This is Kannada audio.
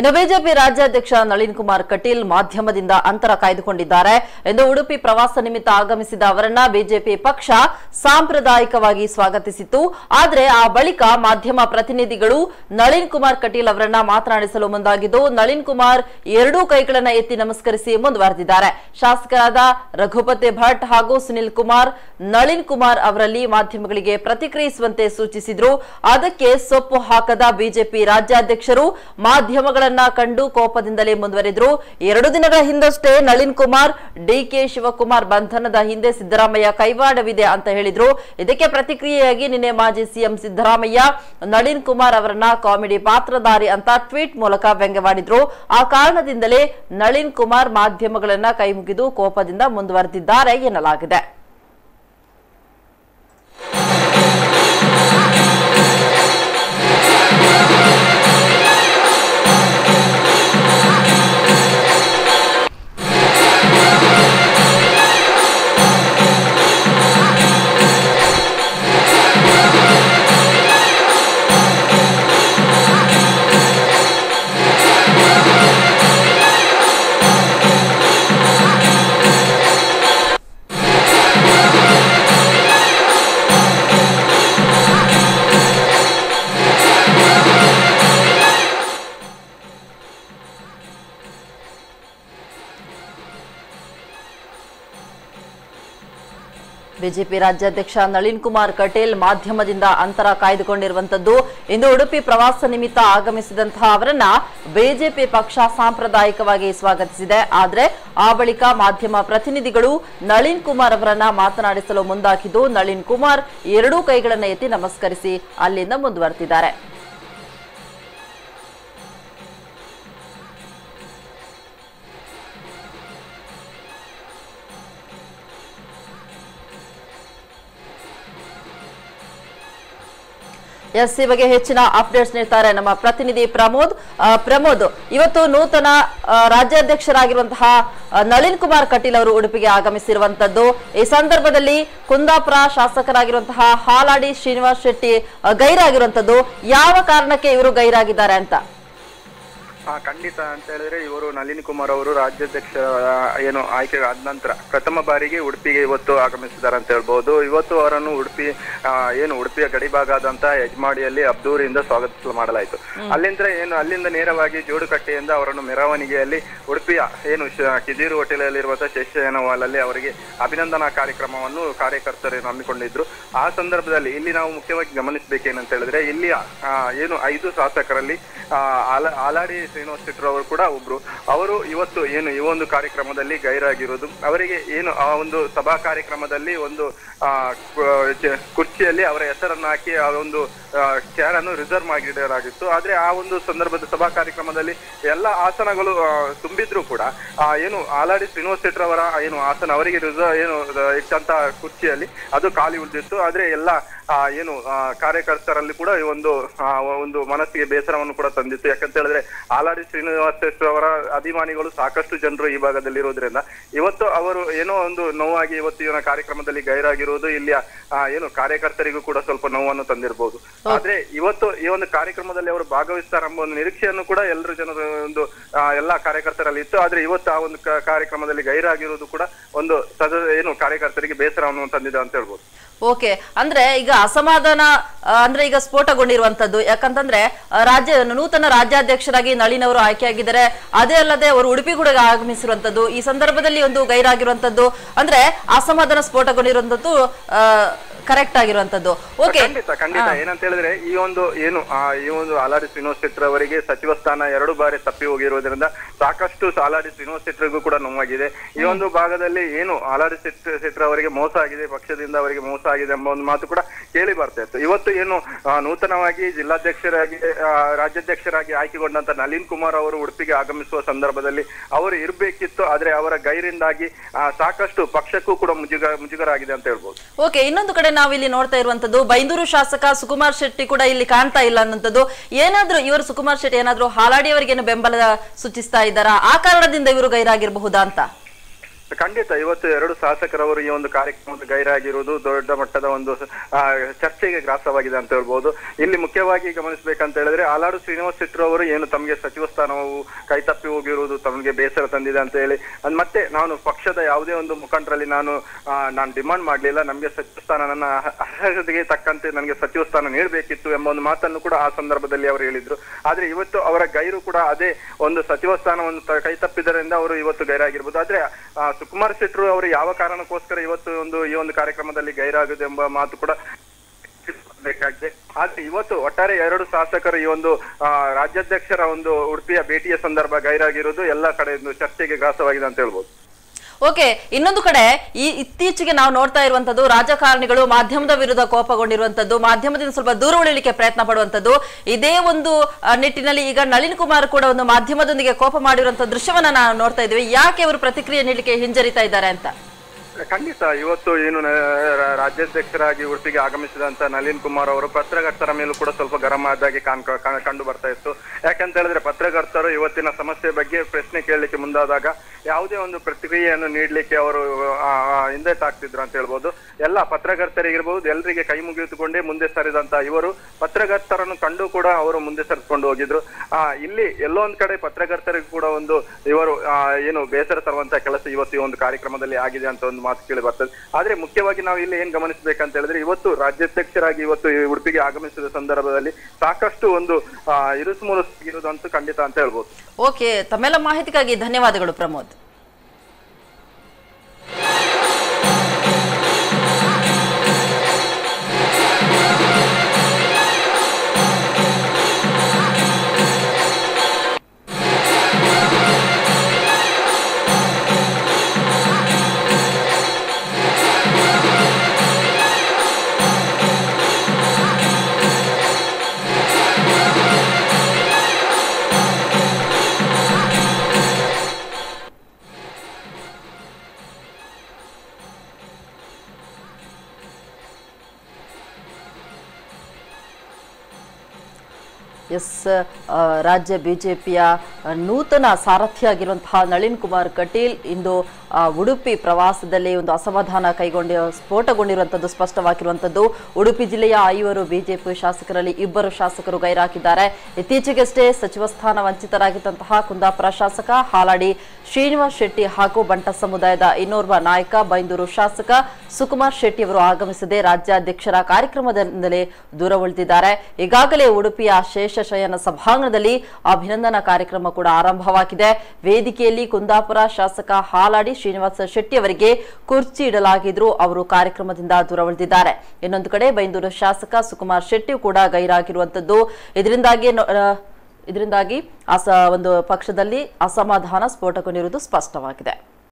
ಇನ್ನು ಬಿಜೆಪಿ ರಾಜ್ಯಾಧ್ಯಕ್ಷ ನಳಿನ್ ಕುಮಾರ್ ಕಟೀಲ್ ಮಾಧ್ಯಮದಿಂದ ಅಂತರ ಕಾಯ್ದುಕೊಂಡಿದ್ದಾರೆ ಎಂದು ಉಡುಪಿ ಪ್ರವಾಸ ನಿಮಿತ್ತ ಆಗಮಿಸಿದ ಅವರನ್ನ ಬಿಜೆಪಿ ಪಕ್ಷ ಸಾಂಪ್ರದಾಯಿಕವಾಗಿ ಸ್ವಾಗತಿಸಿತ್ತು. ಆದರೆ ಆ ಬಳಿಕ ಮಾಧ್ಯಮ ಪ್ರತಿನಿಧಿಗಳು ನಳಿನ್ ಕುಮಾರ್ ಕಟೀಲ್ ಅವರನ್ನ ಮಾತನಾಡಿಸಲು ಮುಂದಾಗಿದ್ದು, ನಳಿನ್ ಕುಮಾರ್ ಎರಡೂ ಕೈಗಳನ್ನ ಎತ್ತಿ ನಮಸ್ಕರಿಸಿ ಮುಂದುವರೆದಿದ್ದಾರೆ. ಶಾಸಕರಾದ ರಘುಪತಿ ಭಟ್ ಹಾಗೂ ಸುನಿಲ್ ಕುಮಾರ್ ನಳಿನ್ ಕುಮಾರ್ ಅವರಲ್ಲಿ ಮಾಧ್ಯಮಗಳಿಗೆ ಪ್ರತಿಕ್ರಿಯಿಸುವಂತೆ ಸೂಚಿಸಿದ್ರು. ಅದಕ್ಕೆ ಸೊಪ್ಪು ಹಾಕದ ಬಿಜೆಪಿ ರಾಜ್ಯಾಧ್ಯಕ್ಷರು ಮಾಧ್ಯಮಗಳನ್ನ ಕಂಡು ಕೋಪದಿಂದಲೇ ಮುಂದುವರೆದ್ರು. ಎರಡು ದಿನಗಳ ಹಿಂದಷ್ಟೇ ನಳಿನ್ ಕುಮಾರ್ ಡಿಕೆ ಶಿವಕುಮಾರ್ ಬಂಧನದ ಹಿಂದೆ ಸಿದ್ದರಾಮಯ್ಯ ಕೈವಾಡವಿದೆ ಅಂತ ಹೇಳಿದ್ರು. ಇದಕ್ಕೆ ಪ್ರತಿಕ್ರಿಯೆಯಾಗಿ ನಿನ್ನೆ ಮಾಜಿ ಸಿಎಂ ಸಿದ್ದರಾಮಯ್ಯ, ನಳಿನ್ ಕುಮಾರ್ ಅವರನ್ನ ಕಾಮಿಡಿ ಪಾತ್ರಧಾರಿ ಅಂತ ಟ್ವೀಟ್ ಮೂಲಕ ವ್ಯಂಗ್ಯವಾಡಿದ್ರು. ಆ ಕಾರಣದಿಂದಲೇ ನಳಿನ್ ಕುಮಾರ್ ಮಾಧ್ಯಮಗಳನ್ನ ಕೈಮುಗಿದು ಕೋಪದಿಂದ ಮುಂದುವರೆದಿದ್ದಾರೆ ಎನ್ನಲಾಗಿದೆ. ಬಿಜೆಪಿ ರಾಜ್ಯಾಧ್ಯಕ್ಷ ನಳಿನ್ ಕುಮಾರ್ ಕಟೇಲ್ ಮಾಧ್ಯಮದಿಂದ ಅಂತರ ಕಾಯ್ದುಕೊಂಡಿರುವಂತದ್ದು. ಇಂದು ಉಡುಪಿ ಪ್ರವಾಸ ನಿಮಿತ್ತ ಆಗಮಿಸಿದಂತಹ ಅವರನ್ನ ಬಿಜೆಪಿ ಪಕ್ಷ ಸಾಂಪ್ರದಾಯಿಕವಾಗಿ ಸ್ವಾಗತಿಸಿದೆ. ಆದರೆ ಆ ಬಳಿಕ ಮಾಧ್ಯಮ ಪ್ರತಿನಿಧಿಗಳು ನಳಿನ್ ಕುಮಾರ್ ಅವರನ್ನ ಮಾತನಾಡಿಸಲು ಮುಂದಾಗಿದ್ದು, ನಳಿನ್ ಕುಮಾರ್ ಎರಡೂ ಕೈಗಳನ್ನ ಎತ್ತಿ ನಮಸ್ಕರಿಸಿ ಅಲ್ಲಿಂದ ಮುಂದುವರೆದಿದ್ದಾರೆ. ಎಸ್ ಸಿ ಬಗ್ಗೆ ಹೆಚ್ಚಿನ ಅಪ್ಡೇಟ್ಸ್ ನೀಡ್ತಾರೆ ನಮ್ಮ ಪ್ರತಿನಿಧಿ ಪ್ರಮೋದ್. ಪ್ರಮೋದ್, ಇವತ್ತು ನೂತನ ರಾಜ್ಯಾಧ್ಯಕ್ಷರಾಗಿರುವಂತಹ ನಳಿನ್ ಕುಮಾರ್ ಕಟೀಲ್ ಅವರು ಉಡುಪಿಗೆ ಆಗಮಿಸಿರುವಂತದ್ದು. ಈ ಸಂದರ್ಭದಲ್ಲಿ ಕುಂದಾಪುರ ಶಾಸಕರಾಗಿರುವಂತಹ ಹಾಲಾಡಿ ಶ್ರೀನಿವಾಸ್ ಶೆಟ್ಟಿ ಗೈರಾಗಿರುವಂತದ್ದು. ಯಾವ ಕಾರಣಕ್ಕೆ ಇವರು ಗೈರಾಗಿದ್ದಾರೆ ಅಂತ? ಹಾ ಖಂಡಿತ ಅಂತ ಹೇಳಿದ್ರೆ ಇವರು ನಳಿನ್ ಕುಮಾರ್ ಅವರು ರಾಜ್ಯಾಧ್ಯಕ್ಷ ಏನು ಆಯ್ಕೆ ಆದ ನಂತರ ಪ್ರಥಮ ಬಾರಿಗೆ ಉಡುಪಿಗೆ ಇವತ್ತು ಆಗಮಿಸಿದ್ದಾರೆ ಅಂತ ಹೇಳ್ಬಹುದು ಇವತ್ತು ಅವರನ್ನು ಉಡುಪಿ ಏನು ಉಡುಪಿಯ ಗಡಿಭಾಗದಂತ ಯಜಮಾಡಿಯಲ್ಲಿ ಅಬ್ದೂರಿಯಿಂದ ಸ್ವಾಗತ ಮಾಡಲಾಯಿತು. ಅಲ್ಲಿಂದ ಏನು ಅಲ್ಲಿಂದ ನೇರವಾಗಿ ಜೋಡುಕಟ್ಟೆಯಿಂದ ಅವರನ್ನು ಮೆರವಣಿಗೆಯಲ್ಲಿ ಉಡುಪಿಯ ಏನು ಕಿದಿರು ಹೋಟೆಲಲ್ಲಿರುವಂತಹ ಶೇಷಯನ ಅಲ್ಲಿ ಅವರಿಗೆ ಅಭಿನಂದನಾ ಕಾರ್ಯಕ್ರಮವನ್ನು ಕಾರ್ಯಕರ್ತರು ಹಮ್ಮಿಕೊಂಡಿದ್ರು. ಆ ಸಂದರ್ಭದಲ್ಲಿ ಇಲ್ಲಿ ನಾವು ಮುಖ್ಯವಾಗಿ ಗಮನಿಸಬೇಕೇನಂತ ಹೇಳಿದ್ರೆ ಇಲ್ಲಿಯ ಏನು ಐದು ಶಾಸಕರಲ್ಲಿ ಆಲಾಡಿ ಶ್ರೀನಿವಾಸ್ ಅವರು ಕೂಡ ಒಬ್ರು. ಅವರು ಇವತ್ತು ಏನು ಈ ಒಂದು ಕಾರ್ಯಕ್ರಮದಲ್ಲಿ ಗೈರಾಗಿರೋದು, ಅವರಿಗೆ ಏನು ಆ ಒಂದು ಸಭಾ ಕಾರ್ಯಕ್ರಮದಲ್ಲಿ ಒಂದು ಕುರ್ಚಿಯಲ್ಲಿ ಅವರ ಹೆಸರನ್ನು ಹಾಕಿ ಆ ಒಂದು ಚೇರ್ ಅನ್ನು ರಿಸರ್ವ್ ಮಾಡಿಡಲಾಗಿತ್ತು. ಆದ್ರೆ ಆ ಒಂದು ಸಂದರ್ಭದ ಸಭಾ ಕಾರ್ಯಕ್ರಮದಲ್ಲಿ ಎಲ್ಲ ಆಸನಗಳು ತುಂಬಿದ್ರು ಕೂಡ ಆ, ಏನು ಆಲಾಡಿ ಶ್ರೀನಿವಾಸ್ ಶೆಟ್ಟರ್ ಅವರ ಏನು ಆಸನ ಅವರಿಗೆ ರಿಸರ್ವ್ ಏನು ಇಟ್ಟಂತ ಕುರ್ಚಿಯಲ್ಲಿ ಅದು ಖಾಲಿ ಉಳಿದಿತ್ತು. ಆದ್ರೆ ಎಲ್ಲ ಏನು ಕಾರ್ಯಕರ್ತರಲ್ಲಿ ಕೂಡ ಈ ಒಂದು ಒಂದು ಮನಸ್ಸಿಗೆ ಬೇಸರವನ್ನು ಕೂಡ ತಂದಿತ್ತು. ಯಾಕಂತ ಹೇಳಿದ್ರೆ ಆಲಾಡಿ ಶ್ರೀನಿವಾಸ ಶೆಟ್ಟರ್ ಅವರ ಅಭಿಮಾನಿಗಳು ಸಾಕಷ್ಟು ಜನರು ಈ ಭಾಗದಲ್ಲಿ ಇರೋದ್ರಿಂದ ಇವತ್ತು ಅವರು ಏನೋ ಒಂದು ನೋವಾಗಿ ಇವತ್ತು ಇವನ ಕಾರ್ಯಕ್ರಮದಲ್ಲಿ ಗೈರಾಗಿರುವುದು ಇಲ್ಲಿಯ ಏನು ಕಾರ್ಯಕರ್ತರಿಗೂ ಕೂಡ ಸ್ವಲ್ಪ ನೋವನ್ನು ತಂದಿರಬಹುದು ಆದ್ರೆ ಇವತ್ತು ಈ ಒಂದು ಕಾರ್ಯಕ್ರಮದಲ್ಲಿ ಅವರು ಭಾಗವಹಿಸ್ತಾರೆ ಎಂಬ ಒಂದು ನಿರೀಕ್ಷೆಯನ್ನು ಕೂಡ ಎಲ್ಲರೂ ಜನರ ಒಂದು ಎಲ್ಲಾ ಕಾರ್ಯಕರ್ತರಲ್ಲಿ ಇತ್ತು. ಆದ್ರೆ ಇವತ್ತು ಆ ಒಂದು ಕಾರ್ಯಕ್ರಮದಲ್ಲಿ ಗೈರಾಗಿರುವುದು ಕೂಡ ಒಂದು ಸದ ಏನು ಕಾರ್ಯಕರ್ತರಿಗೆ ಬೇಸರವನ್ನು ತಂದಿದೆ ಅಂತ ಹೇಳ್ಬೋದು. ಓಕೆ. ಅಂದ್ರೆ ಈಗ ಅಸಮಾಧಾನ ಅಂದ್ರೆ ಈಗ ಸ್ಫೋಟಗೊಂಡಿರುವಂತದ್ದು ಯಾಕಂತಂದ್ರೆ ರಾಜ್ಯ ನೂತನ ರಾಜ್ಯಾಧ್ಯಕ್ಷರಾಗಿ ನಳಿನ್ ಅವರು ಆಯ್ಕೆಯಾಗಿದ್ದಾರೆ. ಅದೇ ಅಲ್ಲದೆ ಅವರು ಉಡುಪಿ ಕೂಡ ಆಗಮಿಸಿರುವಂತದ್ದು ಈ ಸಂದರ್ಭದಲ್ಲಿ ಒಂದು ಗೈರಾಗಿರುವಂತದ್ದು ಅಂದ್ರೆ ಅಸಮಾಧಾನ ಸ್ಫೋಟಗೊಂಡಿರುವಂತದ್ದು ಕರೆಕ್ಟ್ ಆಗಿರುವಂತದ್ದು ಓಕೆ ಖಂಡಿತ ಖಂಡಿತ. ಏನಂತ ಹೇಳಿದ್ರೆ ಈ ಒಂದು ಏನು ಆ, ಈ ಒಂದು ಆಲಾಡಿ ಶ್ರೀನಿವಾಸ್ ಶೆಟ್ಟರ್ ಅವರಿಗೆ ಸಚಿವ ಸ್ಥಾನ ಎರಡು ಬಾರಿ ತಪ್ಪಿ ಹೋಗಿರುವುದರಿಂದ ಸಾಕಷ್ಟು ಆಲಾಡಿ ಶ್ರೀನಿವಾಸ್ ಶೆಟ್ಟರಿಗೂ ಕೂಡ ನೋವಾಗಿದೆ. ಈ ಒಂದು ಭಾಗದಲ್ಲಿ ಏನು ಆಲಾಡಿ ಚಿತ್ರ ಶೆಟ್ಟರ್ ಅವರಿಗೆ ಮೋಸ ಆಗಿದೆ ಪಕ್ಷದಿಂದ ಅವರಿಗೆ ಮೋಸ ಆಗಿದೆ ಎಂಬ ಒಂದು ಮಾತು ಕೂಡ ಕೇಳಿ ಬರ್ತಾ ಇತ್ತು. ಇವತ್ತು ಏನು ನೂತನವಾಗಿ ಜಿಲ್ಲಾಧ್ಯಕ್ಷರಾಗಿ ರಾಜ್ಯಾಧ್ಯಕ್ಷರಾಗಿ ಆಯ್ಕೆಗೊಂಡಂತ ನಳಿನ್ ಕುಮಾರ್ ಅವರು ಉಡುಪಿಗೆ ಆಗಮಿಸುವ ಸಂದರ್ಭದಲ್ಲಿ ಅವರು ಇರಬೇಕಿತ್ತು, ಆದ್ರೆ ಅವರ ಗೈರಿಂದಾಗಿ ಸಾಕಷ್ಟು ಪಕ್ಷಕ್ಕೂ ಕೂಡ ಮುಜುಗ ಮುಜುಗರ ಆಗಿದೆ ಅಂತ ಹೇಳ್ಬೋದು. ಓಕೆ, ಇನ್ನೊಂದು ಕಡೆ ನಾವು ಇಲ್ಲಿ ನೋಡ್ತಾ ಇರುವಂತದ್ದು ಬೈಂದೂರು ಶಾಸಕ ಸುಕುಮಾರ್ ಶೆಟ್ಟಿ ಕೂಡ ಇಲ್ಲಿ ಕಾಣ್ತಾ ಇಲ್ಲ ಅನ್ನೋಂಥದ್ದು ಏನಾದ್ರೂ ಇವರು ಸುಕುಮಾರ್ ಶೆಟ್ಟಿ ಏನಾದ್ರೂ ಹಾಲಾಡಿ ಅವರಿಗೇನು ಬೆಂಬಲ ಸೂಚಿಸ್ತಾ ಇದ್ದಾರಾ? ಆ ಕಾರಣದಿಂದ ಇವರು ಗೈರಾಗಿರಬಹುದಾ ಅಂತ? ಖಂಡಿತ, ಇವತ್ತು ಎರಡು ಶಾಸಕರವರು ಈ ಒಂದು ಕಾರ್ಯಕ್ರಮದ ಗೈರಾಗಿರುವುದು ದೊಡ್ಡ ಮಟ್ಟದ ಒಂದು ಚರ್ಚೆಗೆ ಗ್ರಾಸವಾಗಿದೆ ಅಂತ ಹೇಳ್ಬೋದು. ಇಲ್ಲಿ ಮುಖ್ಯವಾಗಿ ಗಮನಿಸಬೇಕಂತ ಹೇಳಿದ್ರೆ ಆಲಾಡು ಶ್ರೀನಿವಾಸ್ ಶೆಟ್ಟರು ಅವರು ಏನು ತಮಗೆ ಸಚಿವ ಸ್ಥಾನವು ಕೈತಪ್ಪಿ ಹೋಗಿರುವುದು, ತಮಗೆ ಬೇಸರ ತಂದಿದೆ ಅಂತ ಹೇಳಿ ಮತ್ತೆ ನಾನು ಪಕ್ಷದ ಯಾವುದೇ ಒಂದು ಮುಖಂಡರಲ್ಲಿ ನಾನು ನಾನು ಡಿಮಾಂಡ್ ಮಾಡಲಿಲ್ಲ. ನಮಗೆ ಸಚಿವ ಸ್ಥಾನ ನನ್ನ ಅರ್ಹ- ಅರ್ಹತೆಗೆ ತಕ್ಕಂತೆ ನನಗೆ ಸಚಿವ ಸ್ಥಾನ ನೀಡಬೇಕಿತ್ತು ಎಂಬ ಒಂದು ಮಾತನ್ನು ಕೂಡ ಆ ಸಂದರ್ಭದಲ್ಲಿ ಅವರು ಹೇಳಿದ್ರು. ಆದ್ರೆ ಇವತ್ತು ಅವರ ಗೈರು ಕೂಡ ಅದೇ ಒಂದು ಸಚಿವ ಸ್ಥಾನವನ್ನು ಕೈತಪ್ಪಿದ್ದರಿಂದ ಅವರು ಇವತ್ತು ಗೈರಾಗಿರ್ಬೋದು. ಆದ್ರೆ ಸುಕುಮಾರ್ ಶೆಟ್ರು ಅವರು ಯಾವ ಕಾರಣಕ್ಕೋಸ್ಕರ ಇವತ್ತು ಒಂದು, ಈ ಒಂದು ಕಾರ್ಯಕ್ರಮದಲ್ಲಿ ಗೈರಾಗಿದೆ ಎಂಬ ಮಾತು ಕೂಡ ಬೇಕಾಗಿದೆ. ಆದ್ರೆ ಇವತ್ತು ಒಟ್ಟಾರೆ ಎರಡು ಶಾಸಕರು ಈ ಒಂದು ರಾಜ್ಯಾಧ್ಯಕ್ಷರ ಒಂದು ಉಡುಪಿಯ ಭೇಟಿಯ ಸಂದರ್ಭ ಗೈರಾಗಿರುವುದು ಎಲ್ಲ ಕಡೆ ಚರ್ಚೆಗೆ ಗ್ರಾಸವಾಗಿದೆ ಅಂತ ಹೇಳ್ಬೋದು. ಓಕೆ, ಇನ್ನೊಂದು ಕಡೆ ಈ ಇತ್ತೀಚೆಗೆ ನಾವು ನೋಡ್ತಾ ಇರುವಂತದ್ದು ರಾಜಕಾರಣಿಗಳು ಮಾಧ್ಯಮದ ವಿರುದ್ಧ ಕೋಪಗೊಂಡಿರುವಂತದ್ದು ಮಾಧ್ಯಮದಿಂದ ಸ್ವಲ್ಪ ದೂರ ಉಳಿಲಿಕ್ಕೆ ಪ್ರಯತ್ನ ಪಡುವಂತದ್ದು ಇದೇ ಒಂದು ನಿಟ್ಟಿನಲ್ಲಿ ಈಗ ನಳಿನ್ ಕುಮಾರ್ ಕೂಡ ಒಂದು ಮಾಧ್ಯಮದೊಂದಿಗೆ ಕೋಪ ಮಾಡಿರುವಂತಹ ದೃಶ್ಯವನ್ನ ನಾವು ನೋಡ್ತಾ ಇದ್ದೀವಿ. ಯಾಕೆ ಅವರು ಪ್ರತಿಕ್ರಿಯೆ ನೀಡಲಿಕ್ಕೆ ಹಿಂಜರಿತಾ ಇದ್ದಾರೆ ಅಂತ? ಖಂಡಿತ, ಇವತ್ತು ಏನು ರಾಜ್ಯಾಧ್ಯಕ್ಷರಾಗಿ ಉಡುಪಿಗೆ ಆಗಮಿಸಿದಂತ ನಳಿನ್ ಕುಮಾರ್ ಅವರು ಪತ್ರಕರ್ತರ ಮೇಲೂ ಕೂಡ ಸ್ವಲ್ಪ ಗರಂ ಆದಾಗಿ ಕಂಡು ಬರ್ತಾ ಇತ್ತು. ಯಾಕಂತ ಹೇಳಿದ್ರೆ ಪತ್ರಕರ್ತರು ಇವತ್ತಿನ ಸಮಸ್ಯೆ ಬಗ್ಗೆ ಪ್ರಶ್ನೆ ಕೇಳಲಿಕ್ಕೆ ಮುಂದಾದಾಗ ಯಾವುದೇ ಒಂದು ಪ್ರತಿಕ್ರಿಯೆಯನ್ನು ನೀಡಲಿಕ್ಕೆ ಅವರು ಹಿಂದೆ ತಾಕ್ತಿದ್ರು ಅಂತ ಹೇಳ್ಬೋದು. ಎಲ್ಲ ಪತ್ರಕರ್ತರಿಗಿರ್ಬಹುದು ಎಲ್ಲರಿಗೆ ಕೈ ಮುಗಿದುಕೊಂಡೇ ಮುಂದೆ ಸರಿದಂತ ಇವರು ಪತ್ರಕರ್ತರನ್ನು ಕಂಡು ಕೂಡ ಅವರು ಮುಂದೆ ಸರಿಸ್ಕೊಂಡು ಹೋಗಿದ್ರು. ಆ, ಇಲ್ಲಿ ಎಲ್ಲೋ ಒಂದ್ ಕಡೆ ಪತ್ರಕರ್ತರಿಗೂ ಕೂಡ ಒಂದು ಇವರು ಏನು ಬೇಸರ ತರುವಂತ ಕೆಲಸ ಇವತ್ತು ಈ ಒಂದು ಕಾರ್ಯಕ್ರಮದಲ್ಲಿ ಆಗಿದೆ ಅಂತ ಒಂದು ಮಾತು ಕೇಳಿ ಬರ್ತದೆ. ಆದ್ರೆ ಮುಖ್ಯವಾಗಿ ನಾವು ಇಲ್ಲಿ ಏನ್ ಗಮನಿಸಬೇಕಂತ ಹೇಳಿದ್ರೆ, ಇವತ್ತು ರಾಜ್ಯಾಧ್ಯಕ್ಷರಾಗಿ ಇವತ್ತು ಉಡುಪಿಗೆ ಆಗಮಿಸಿದ ಸಂದರ್ಭದಲ್ಲಿ ಸಾಕಷ್ಟು ಒಂದು ಇರುಸು ಮುರುಸು ಇರುವುದಂತೂ ಖಂಡಿತ ಅಂತ ಹೇಳ್ಬೋದು. ಓಕೆ, ತಮ್ಮೆಲ್ಲ ಮಾಹಿತಿಗಾಗಿ ಧನ್ಯವಾದಗಳು ಪ್ರಮೋದ್. ಎಸ್ ರಾಜ್ಯ ಬಿಜೆಪಿಯ ನೂತನ ಸಾರಥಿಯಾಗಿರುವಂತಹ ನಳಿನ್ ಕುಮಾರ್ ಕಟೀಲ್ ಇಂದು ಉಡುಪಿ ಪ್ರವಾಸದಲ್ಲಿ ಒಂದು ಅಸಮಾಧಾನ ಕೈಗೊಂಡಿ ಸ್ಫೋಟಗೊಂಡಿರುವಂಥದ್ದು ಸ್ಪಷ್ಟವಾಗಿರುವಂಥದ್ದು ಉಡುಪಿ ಜಿಲ್ಲೆಯ ಐವರು ಬಿಜೆಪಿ ಶಾಸಕರಲ್ಲಿ ಇಬ್ಬರು ಶಾಸಕರು ಗೈರಾಕಿದ್ದಾರೆ ಇತ್ತೀಚೆಗಷ್ಟೇ ಸಚಿವ ಸ್ಥಾನ ವಂಚಿತರಾಗಿದ್ದಂತಹ ಕುಂದಾಪುರ ಶಾಸಕ, ಹಾಲಾಡಿ ಶ್ರೀನಿವಾಸ್ ಶೆಟ್ಟಿ ಹಾಗೂ ಬಂಟ ಸಮುದಾಯದ ಇನ್ನೋರ್ವ ನಾಯಕ, ಬೈಂದೂರು ಶಾಸಕ ಸುಕುಮಾರ್ ಶೆಟ್ಟಿ ಅವರು ಆಗಮಿಸದೆ ರಾಜ್ಯಾಧ್ಯಕ್ಷರ ಕಾರ್ಯಕ್ರಮದಿಂದಲೇ ದೂರ ಉಳಿದಿದ್ದಾರೆ. ಈಗಾಗಲೇ ಉಡುಪಿಯ ಶೇಷಶಯನ ಸಭಾಂಗಣದಲ್ಲಿ ಅಭಿನಂದನಾ ಕಾರ್ಯಕ್ರಮ ಕೂಡ ಆರಂಭವಾಗಿದೆ. ವೇದಿಕೆಯಲ್ಲಿ ಕುಂದಾಪುರ ಶಾಸಕ ಹಾಲಾಡಿ ಶ್ರೀನಿವಾಸ ಶೆಟ್ಟಿ ಅವರಿಗೆ ಕುರ್ಚಿ ಇಡಲಾಗಿದ್ರು ಅವರು ಕಾರ್ಯಕ್ರಮದಿಂದ ದೂರ ಉಳಿದಿದ್ದಾರೆ ಇನ್ನೊಂದು ಕಡೆ ಬೈಂದೂರು ಶಾಸಕ ಸುಕುಮಾರ್ ಶೆಟ್ಟಿ ಕೂಡ ಗೈರಾಗಿರುವಂತದ್ದು. ಇದರಿಂದಾಗಿ ಇದರಿಂದಾಗಿ ಒಂದು ಪಕ್ಷದಲ್ಲಿ ಅಸಮಾಧಾನ ಸ್ಫೋಟಗೊಂಡಿರುವುದು ಸ್ಪಷ್ಟವಾಗಿದೆ.